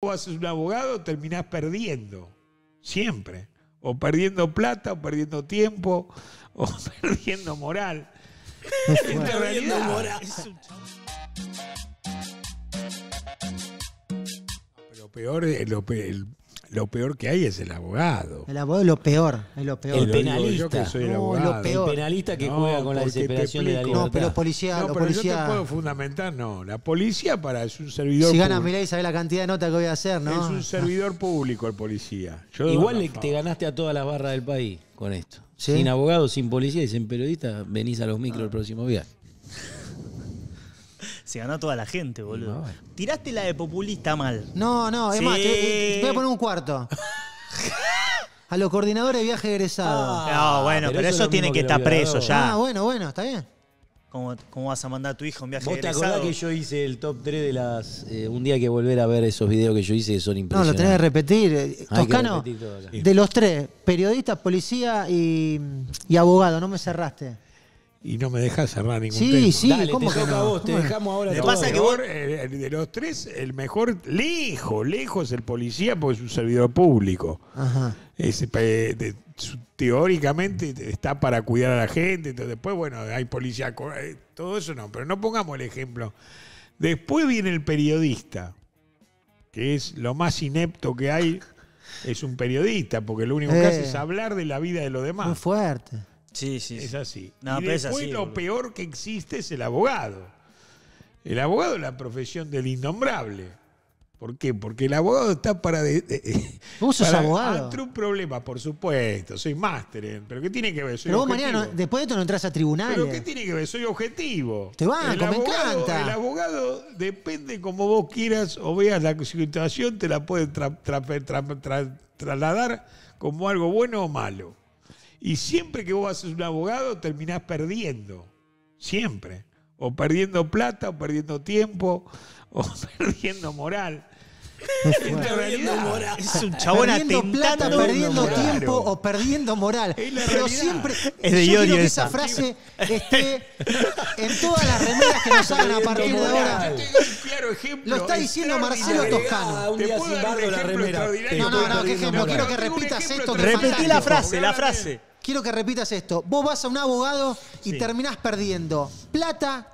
vos haces un abogado, terminás perdiendo. Siempre. O perdiendo plata, o perdiendo tiempo, o perdiendo moral. La realidad. Pero peor, eh, lo, el- lo peor que hay es el abogado. El abogado es lo peor, es lo peor. El penalista. yo que soy el No, abogado. lo peor. El penalista que No, juega con la desesperación de la libertad. No, pero policía, No, yo policía, te puedo fundamentar, no. La policía para es un servidor si gana público. Milei, ¿sabés la cantidad de notas que voy a hacer, no? Es un servidor público el policía. Yo- Igual te favor. ganaste a todas las barras del país con esto. ¿Sí? Sin abogado, sin policía y sin periodista, venís a los micros el próximo viaje. Se ganó toda la gente, boludo. No, bueno. Tiraste la de populista mal. No, no, es Sí. más, te, te voy a poner un cuarto. A los coordinadores de viaje egresado. Ah, no, bueno, pero pero, eso tiene que que estar preso ya. Ah, bueno, bueno, está bien. ¿Cómo, cómo vas a mandar a tu hijo a un viaje ¿Vos te egresado? acordás que yo hice el top 3 de las... eh, un día hay que volver a ver esos videos que yo hice que son No, impresionantes. lo tenés que repetir. Eh, Hay que Toscano, repetir todo acá. de los tres, periodista, policía y, y abogado, no me cerraste. Y no me dejas cerrar ningún Sí, tema. sí, Dale, ¿cómo te que toca no? a vos, te ¿Cómo? dejamos ahora pasa que eh, de los tres, el mejor, lejos, lejos el policía porque es un servidor público. Ajá. Es, eh, teóricamente está para cuidar a la gente. Entonces, después, bueno, hay policía, eh, todo eso no, pero no pongamos el ejemplo. Después viene el periodista, que es lo más inepto que hay. Es un periodista, porque lo único que Eh. hace es hablar de la vida de los Muy demás. fuerte. Sí, sí. Es así. No, y es después así, lo boludo. peor que existe es el abogado. El abogado es la profesión del innombrable. ¿Por qué? Porque el abogado está para... de- de- ¿Vos sos para- abogado? Ante un problema, por supuesto. Soy máster. en- ¿Pero qué tiene que ver? Soy Pero vos objetivo. mañana, no- después de esto no entras a tribunales. ¿Pero qué tiene que ver? Soy objetivo. Te banco, el me abogado, encanta. El abogado depende como vos quieras o veas la situación, te la puede tra- tra- tra- tra- trasladar como algo bueno o malo. Y siempre que vos haces un abogado, terminás perdiendo. Siempre. O perdiendo plata, o perdiendo tiempo, o perdiendo moral. Realidad. Es un chabón perdiendo plata, perdiendo Claro. tiempo o perdiendo moral. Pero siempre. Es de yo quiero que esa. esa frase esté en todas las remeras que nos hagan a partir de ahora. Yo te doy un claro ejemplo. Lo está diciendo Marcelo. Toscano. un Te día puedo sin dar un bardo la ejemplo remera. extraordinario. No, no, no, qué ejemplo. moral. Quiero que repitas ejemplo esto Repetí la frase, la frase. Quiero que repitas esto. Vos vas a un abogado y Sí. terminás perdiendo plata,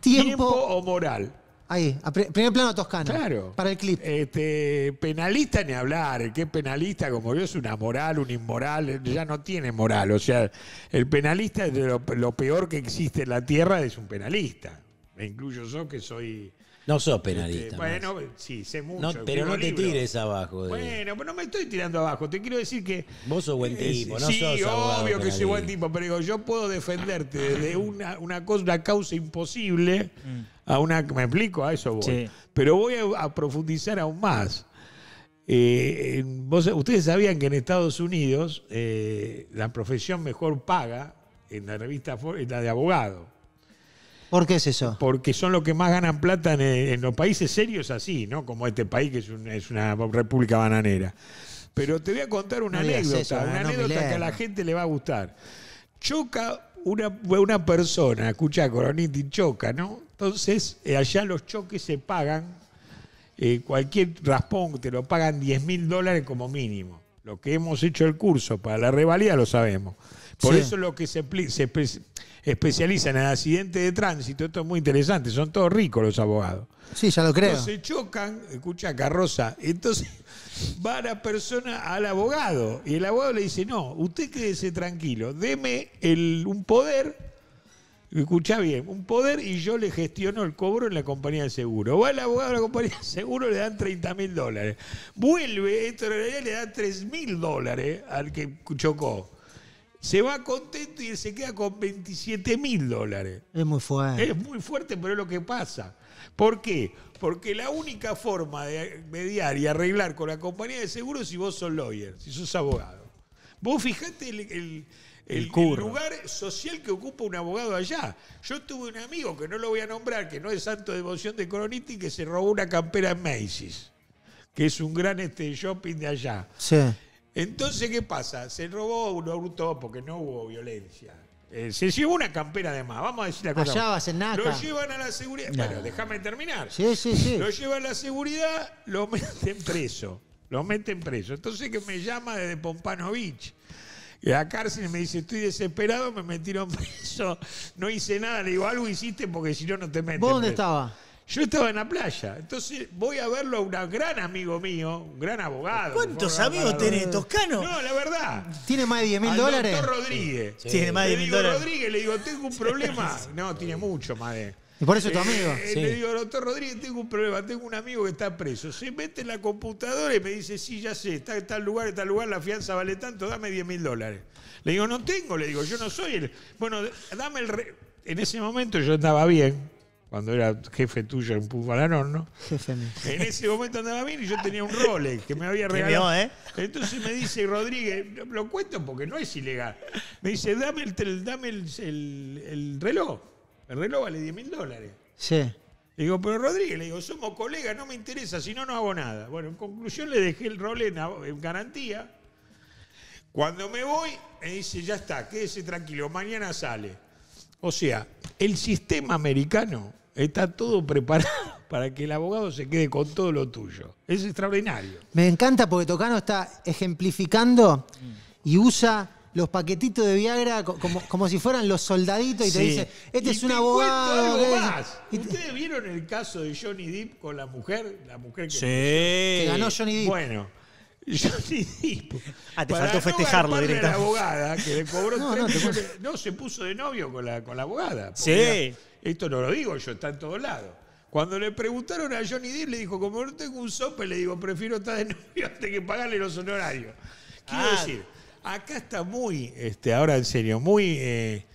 Tiempo tiempo. o moral. Ahí, a pri- primer plano toscano. Claro. Para el clip. Este, penalista ni hablar. Es penalista, como yo, es una moral, un inmoral. Ya no tiene moral. O sea, el penalista es de lo, lo peor que existe en la tierra, es un penalista. Me incluyo yo que soy. No sos este, penalista. bueno, sí, sé mucho. No, pero no te tires abajo. de- Bueno, pero no me estoy tirando abajo. Te quiero decir que. Vos sos buen Eh, tipo, no sí, sos obvio que soy buen tipo, pero digo, yo puedo defenderte de una, una, cosa, una causa imposible a una. ¿Me explico? A eso voy. Sí. Pero voy a, a profundizar aún más. Eh, vos- ustedes sabían que en Estados Unidos eh, la profesión mejor paga en la revista es la de abogado. ¿Por qué es eso? Porque son los que más ganan plata en, en los países serios así, ¿no? Como este país que es, un- es una república bananera. Pero te voy a contar una No anécdota, eso, una anécdota que a la gente le va a gustar. Choca una, una persona, escucha, Coroniti, choca, ¿no? Entonces, eh, allá los choques se pagan, eh, cualquier raspón te lo pagan 10 mil dólares como mínimo. Lo que hemos hecho el curso para la revalida lo sabemos. Por Sí. eso lo que se, se espe- especializan en accidentes de tránsito, esto es muy interesante, son todos ricos los abogados. Sí, ya lo creo. Entonces chocan, escucha carroza, entonces va la persona al abogado y el abogado le dice, no, usted quédese tranquilo, deme el, un poder, escucha bien, un poder y yo le gestiono el cobro en la compañía de seguro. Va el abogado a la compañía de seguro, le dan 30 mil dólares. Vuelve, esto en realidad le da 3 mil dólares al que chocó. Se va contento y él se queda con 27 mil dólares. Es muy fuerte. Es muy fuerte, pero es lo que pasa. ¿Por qué? Porque la única forma de mediar y arreglar con la compañía de seguros es si vos sos lawyer, si sos abogado. Vos fijate el, el- el- El el curro. lugar social que ocupa un abogado allá. Yo tuve un amigo que no lo voy a nombrar, que no es santo de devoción de Coroniti, que se robó una campera en Macy's, que es un gran este, shopping de allá. Sí. Entonces, ¿qué pasa? Se robó un auto porque no hubo violencia. eh, se llevó una campera de más. Vamos a decir la cosa. Allá vas en Naca. Lo llevan a la seguridad. Bueno, déjame terminar. Sí, sí, sí. Lo llevan a la seguridad, lo meten preso. Lo meten preso. Entonces que me llama desde Pompano Beach. Y a cárcel me dice, estoy desesperado, me metieron preso, no hice nada. Le digo, algo hiciste porque si no, no te meten ¿Vos dónde preso". estaba? Yo estaba en la playa. Entonces voy a verlo a un gran amigo mío, un gran abogado. ¿Cuántos Por favor, amigos para- tenés, Toscano? No, la verdad. ¿Tiene más de 10 mil Al dólares? doctor Rodríguez. Tiene más de le 10 digo, dólares. Rodríguez, le digo, tengo un problema. No, tiene mucho más de. Y por eso es tu amigo. Eh, Sí. Le digo, doctor Rodríguez, tengo un problema. Tengo un amigo que está preso. Se mete en la computadora y me dice, sí, ya sé, está en tal lugar, en tal lugar, la fianza vale tanto, dame 10 mil dólares. Le digo, no tengo, le digo, yo no soy el. Bueno, dame el. re-". En ese momento yo andaba bien, cuando era jefe tuyo en Pufalarón, ¿no? Jefe mío. En ese momento andaba bien y yo tenía un Rolex que me había regalado. mío, ¿eh? Entonces me dice Rodríguez, lo cuento porque no es ilegal. Me dice, dame el, dame el, el- el reloj. El reloj vale 10 mil dólares. Sí. Le digo, pero Rodríguez, le digo, somos colegas, no me interesa, si no, no hago nada. Bueno, en conclusión le dejé el Rolex en, en garantía. Cuando me voy, me dice, ya está, quédese tranquilo, mañana sale. O sea, el sistema americano está todo preparado para que el abogado se quede con todo lo tuyo. Es extraordinario. Me encanta porque Tocano está ejemplificando y usa los paquetitos de Viagra co- como, como si fueran los soldaditos y te dice, este Y es un abogado. algo más. ¿Ustedes vieron el caso de Johnny Depp con la mujer? La mujer que Sí. que ganó Johnny Depp. Bueno, Johnny Depp. Ah, te para faltó no festejarlo a la directamente. abogada, que le cobró No, tres no, millones. No, se puso de novio con la, con la abogada. Sí. era- esto no lo digo yo, está en todos lados. Cuando le preguntaron a Johnny Depp, le dijo, como no tengo un sope, le digo, prefiero estar de novio antes que pagarle los honorarios. Quiero Ah. decir, acá está muy, este, ahora en serio, muy... eh,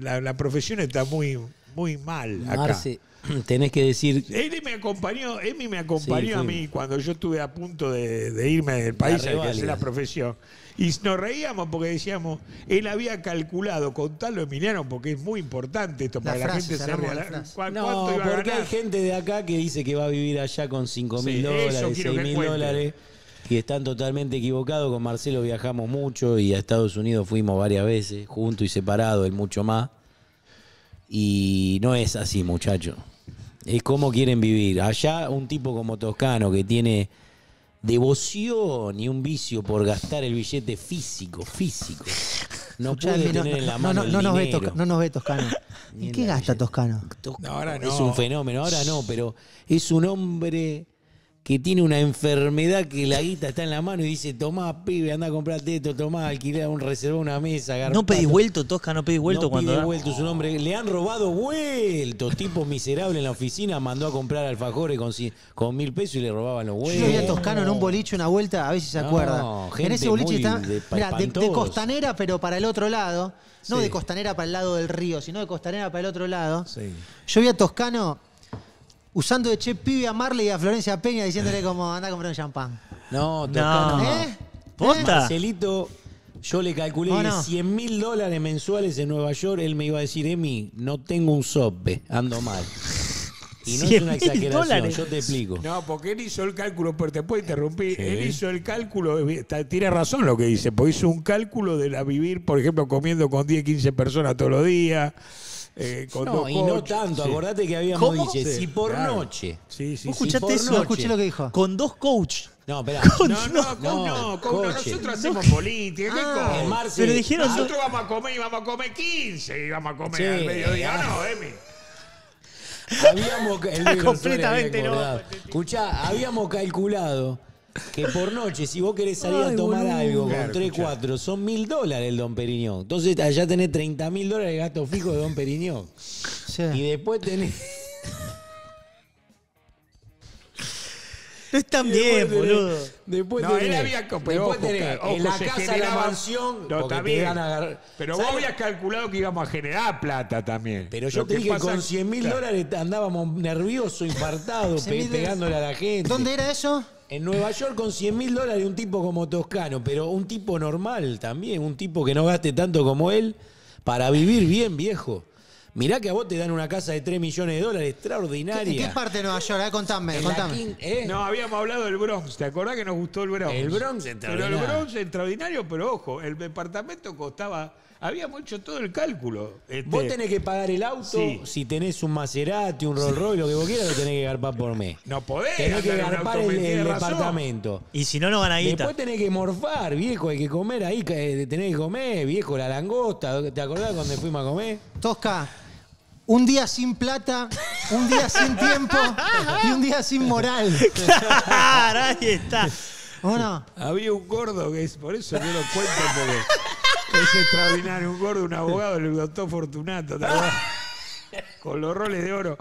la, la profesión está muy, muy mal acá. Marce, tenés que decir. Emi me acompañó, Emi me acompañó Sí, a mí cuando yo estuve a punto de, de irme del país a hacer la profesión. Y nos reíamos porque decíamos, él había calculado, contalo Emiliano, porque es muy importante esto para que la frase, gente se la rea- frase. ¿Cuá- No, ¿Cuánto iba a porque hay gente de acá que dice que va a vivir allá con 5 mil Sí, dólares, quiero 6 que mil dólares. Y están totalmente equivocados. Con Marcelo viajamos mucho y a Estados Unidos fuimos varias veces, juntos y separados, él mucho más. Y no es así, muchacho. Es como quieren vivir. Allá un tipo como Toscano que tiene devoción y un vicio por gastar el billete físico, físico. No puede no, tener en la no, mano no, el no nos ve dinero. No nos ve Toscano. Ni ¿Y en qué gasta. Toscano? Toscano No, ahora Es no. un fenómeno, ahora no, pero es un hombre que tiene una enfermedad que la guita está en la mano y dice, tomá, pibe, anda a comprarte esto, tomá, alquilar un reserva una mesa, No garpá, pedís to- vuelto, Tosca, no pedís vuelto no cuando. da- vuelto, es un hombre. Le han robado vueltos. Tipo miserable en la oficina mandó a comprar alfajores con, con mil pesos y le robaban los Yo lo vi a vueltos. Toscano en un boliche una vuelta, a ver si se No, acuerda. En gente ese boliche está. de- mirá, de, costanera, pero para el otro lado. No Sí. de costanera para el lado del río, sino de costanera para el otro lado. Sí. Yo vi a Toscano usando de che pibe a Marley y a Florencia Peña diciéndole como anda a comprar un champán. No. No. ¿Eh? ¿Posta? Marcelito, yo le calculé ¿O no? 100 mil dólares mensuales en Nueva York. Él me iba a decir, Emi, no tengo un sope, ando mal. Y no es 100.000 una exageración, dólares. yo te explico. No, porque él hizo el cálculo, pero te puedo interrumpir. Él hizo el cálculo, tiene razón lo que dice, porque hizo un cálculo de la vivir, por ejemplo, comiendo con 10, 15 personas todos los días. Eh, con No, dos y no coches. tanto, Sí. acordate que habíamos ¿Cómo? dicho, Sí, si por claro. noche. Sí, sí, ¿Vos sí. escuchaste por eso? No escuché lo que dijo. Con dos coach. No, espera. No, no, coach, no, no, coach, no, nosotros hacemos política. ¿Qué Ah, coach? En Marce- Pero dijeron- Nosotros vamos a comer y vamos a comer 15 y vamos a comer Sí. al mediodía. No, Emi. Habíamos, el completamente no. acordado. Escuchá, habíamos calculado que por noche, si vos querés salir a Ay, tomar boludo. algo con Claro, 3, escuchá. 4, son mil dólares el Don Periñón. Entonces allá tenés 30 mil dólares de gasto fijo de Don Periñón. Sí. Y después tenés. No están bien, después tenés- boludo. Después No, él tenés- había co- pero después ojo, tenés ojo, en la se casa, generaba- la mansión. No, porque está te bien. a agarrar- Pero ¿Sabes? vos habías calculado que íbamos a generar plata también. Pero yo Lo te que dije que pasa- con 100 mil Claro. dólares andábamos nerviosos, infartados, 100.000 pe- pegándole a la gente. ¿Dónde era eso? En Nueva York con 100 mil dólares un tipo como Toscano, pero un tipo normal también, un tipo que no gaste tanto como él para vivir bien, viejo. Mirá que a vos te dan una casa de 3 millones de dólares ¿En extraordinaria. qué parte de Nueva York? Contame, En contame. King- ¿eh? No, habíamos hablado del Bronx. ¿Te acordás que nos gustó el Bronx? El Bronx Pero el extraordinario. Bronx extraordinario, pero ojo, el departamento costaba. Habíamos hecho todo el cálculo. Este, Vos tenés que pagar el auto, Sí. si tenés un Maserati, un Rolls Royce, lo que vos quieras, lo tenés que garpar por mes. No podés. Tenés que en garpar el, departamento. Y si no, no gana guita. Después tenés que morfar, viejo, hay que comer ahí, que- tenés que comer, viejo, la langosta. ¿Te acordás cuando fuimos a comer? Tosca, un día sin plata, un día sin tiempo y un día sin moral. Claro, ahí está. ¿O no? Había un gordo que es, por eso yo lo cuento porque es extraordinario. Un gordo, un abogado, el doctor Fortunato, ¿te? Con los roles de oro.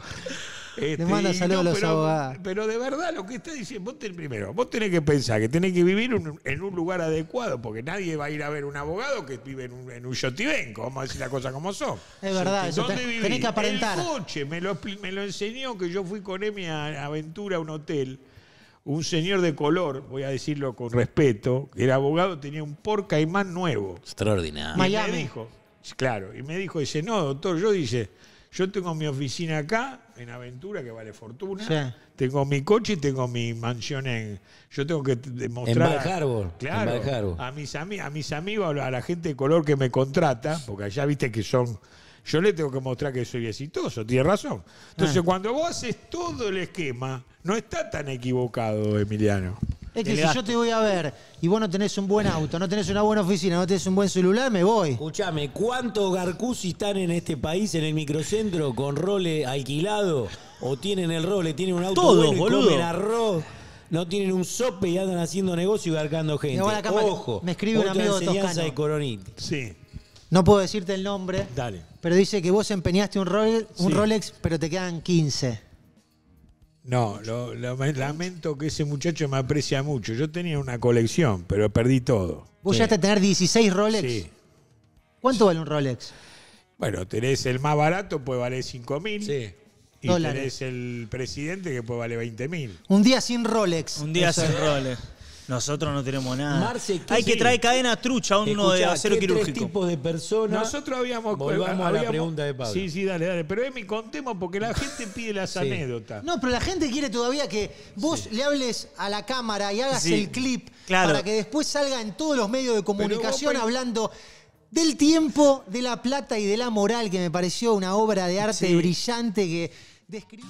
Este, manda y saludos a los pero, abogados. Pero de verdad lo que está diciendo, vos ten- primero, vos tenés que pensar que tenés que vivir un- en un lugar adecuado, porque nadie va a ir a ver un abogado que vive en un, en un yotibenco, vamos a decir las cosas como son. Es verdad, eso. ¿Dónde viví? tenés que aparentar. El coche, me lo, me lo enseñó que yo fui con Emi a Aventura a un hotel. Un señor de color, voy a decirlo con respeto, que era abogado, tenía un por caimán nuevo. Extraordinario. Y Miami. me dijo, claro, y me dijo, dice, no, doctor, yo dice, yo tengo mi oficina acá, en Aventura, que vale fortuna. Sí. Tengo mi coche y tengo mi mansión en. Yo tengo que demostrar. En Harbor, Claro. en Harbor. A mis, ami- a mis amigos, a la gente de color que me contrata, porque allá viste que son. Yo le tengo que mostrar que soy exitoso, tiene razón. Entonces, Ah. cuando vos haces todo el esquema, no está tan equivocado, Emiliano. Es que si gasto. yo te voy a ver y vos no tenés un buen auto, no tenés una buena oficina, no tenés un buen celular, me voy. Escuchame, ¿cuántos Garcusi están en este país, en el microcentro, con role alquilado? ¿O tienen el role, tienen un auto Todos, bueno y boludo. comen arroz? No tienen un sope y andan haciendo negocio y garcando gente. igual acá me- Ojo, me escribe un otra amigo enseñanza toscano. de Coroniti. Sí, No puedo decirte el nombre, dale. pero dice que vos empeñaste un Rolex, un Sí. Rolex pero te quedan 15. No, lo, lo- me lamento que ese muchacho me aprecia mucho. Yo tenía una colección, pero perdí todo. Vos Sí. ya a tener 16 Rolex. Sí. ¿Cuánto vale un Rolex? Bueno, tenés el más barato, puede valer 5 mil. Sí. Y Dólares. tenés el presidente que puede valer 20 mil. Un día sin Rolex. Un día Eso sin es. roles. Nosotros no tenemos nada. Marce, ¿qué Hay que sí? traer cadena trucha, uno de acero ¿qué tres quirúrgico. tipos de personas? Nosotros habíamos. Volvamos a la habíamos- pregunta de Pablo. Sí, sí, dale, dale. Pero Emi, contemos porque la gente pide las Sí. anécdotas. No, pero la gente quiere todavía que vos le hables a la cámara y hagas Sí, el clip claro. para que después salga en todos los medios de comunicación vos hablando del tiempo, de la plata y de la moral, que me pareció una obra de arte Sí. brillante que describe.